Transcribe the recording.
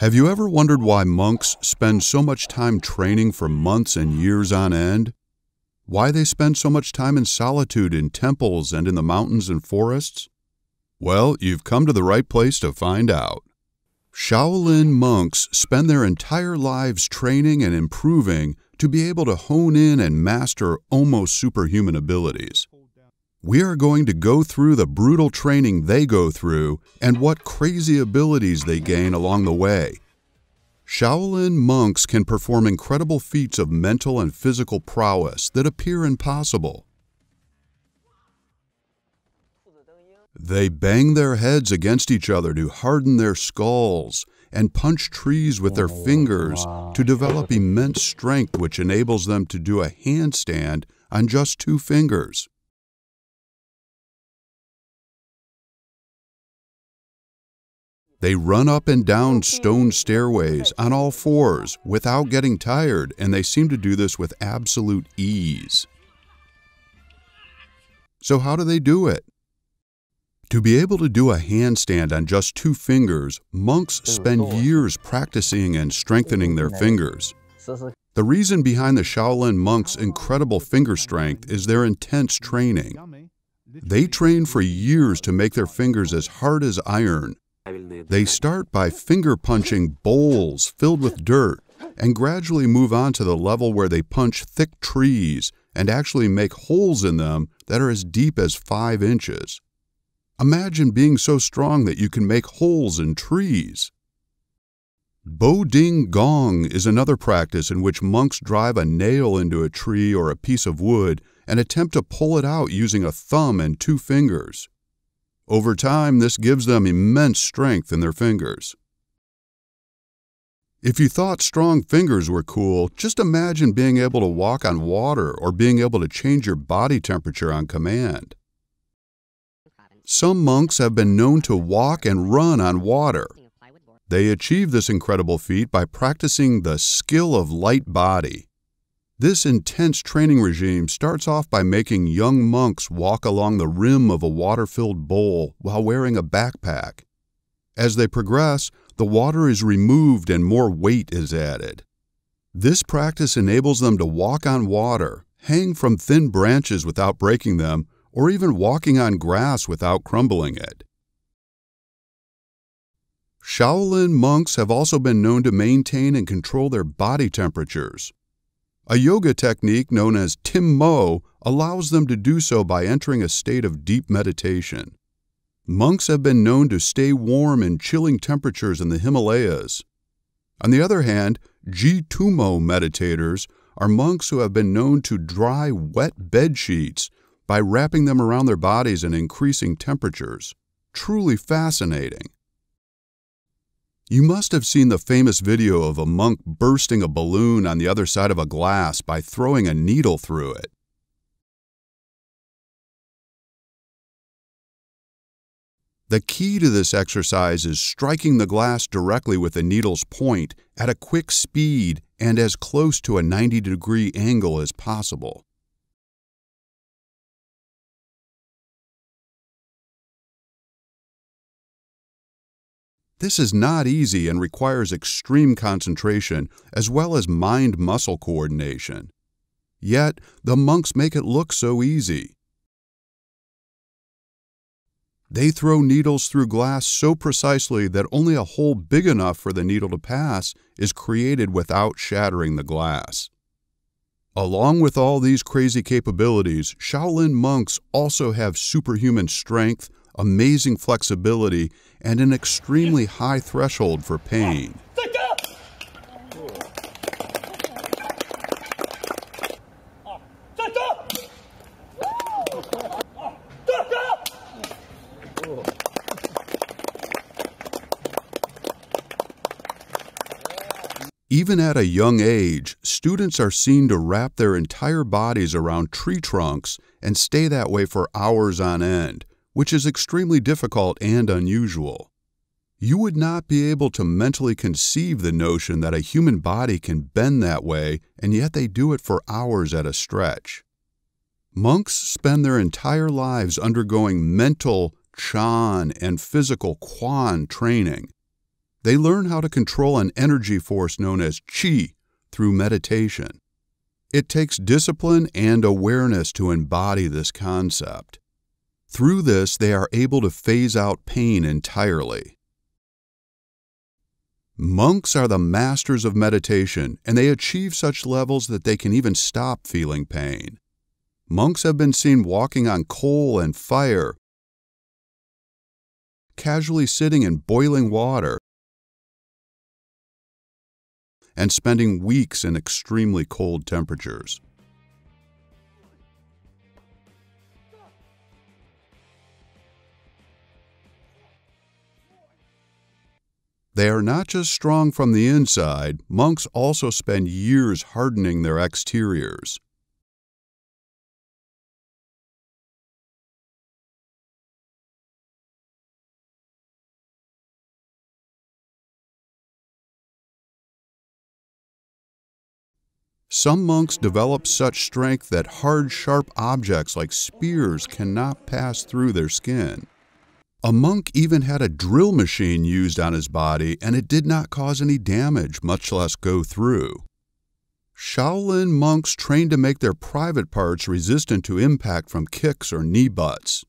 Have you ever wondered why monks spend so much time training for months and years on end? Why they spend so much time in solitude in temples and in the mountains and forests? Well, you've come to the right place to find out. Shaolin monks spend their entire lives training and improving to be able to hone in and master almost superhuman abilities. We are going to go through the brutal training they go through and what crazy abilities they gain along the way. Shaolin monks can perform incredible feats of mental and physical prowess that appear impossible. They bang their heads against each other to harden their skulls and punch trees with their fingers to develop immense strength, which enables them to do a handstand on just two fingers. They run up and down stone stairways on all fours without getting tired, and they seem to do this with absolute ease. So, how do they do it? To be able to do a handstand on just two fingers, monks spend years practicing and strengthening their fingers. The reason behind the Shaolin monks' incredible finger strength is their intense training. They train for years to make their fingers as hard as iron they start by finger punching bowls filled with dirt and gradually move on to the level where they punch thick trees and actually make holes in them that are as deep as five inches. Imagine being so strong that you can make holes in trees. Bo Ding Gong is another practice in which monks drive a nail into a tree or a piece of wood and attempt to pull it out using a thumb and two fingers. Over time, this gives them immense strength in their fingers. If you thought strong fingers were cool, just imagine being able to walk on water or being able to change your body temperature on command. Some monks have been known to walk and run on water. They achieve this incredible feat by practicing the skill of light body. This intense training regime starts off by making young monks walk along the rim of a water filled bowl while wearing a backpack. As they progress, the water is removed and more weight is added. This practice enables them to walk on water, hang from thin branches without breaking them, or even walking on grass without crumbling it. Shaolin monks have also been known to maintain and control their body temperatures. A yoga technique known as Tummo allows them to do so by entering a state of deep meditation. Monks have been known to stay warm in chilling temperatures in the Himalayas. On the other hand, Ji Tumo meditators are monks who have been known to dry wet bed sheets by wrapping them around their bodies and increasing temperatures. Truly fascinating. You must have seen the famous video of a monk bursting a balloon on the other side of a glass by throwing a needle through it. The key to this exercise is striking the glass directly with the needle's point at a quick speed and as close to a 90 degree angle as possible. This is not easy and requires extreme concentration as well as mind muscle coordination. Yet, the monks make it look so easy. They throw needles through glass so precisely that only a hole big enough for the needle to pass is created without shattering the glass. Along with all these crazy capabilities, Shaolin monks also have superhuman strength, amazing flexibility, and an extremely high threshold for pain. Even at a young age, students are seen to wrap their entire bodies around tree trunks and stay that way for hours on end, which is extremely difficult and unusual. You would not be able to mentally conceive the notion that a human body can bend that way, and yet they do it for hours at a stretch. Monks spend their entire lives undergoing mental, chan, and physical quan training. They learn how to control an energy force known as qi through meditation. It takes discipline and awareness to embody this concept. Through this, they are able to phase out pain entirely. Monks are the masters of meditation, and they achieve such levels that they can even stop feeling pain. Monks have been seen walking on coal and fire, casually sitting in boiling water, and spending weeks in extremely cold temperatures. They are not just strong from the inside, monks also spend years hardening their exteriors. Some monks develop such strength that hard, sharp objects like spears cannot pass through their skin. A monk even had a drill machine used on his body and it did not cause any damage, much less go through. Shaolin monks train to make their private parts resistant to impact from kicks or knee butts.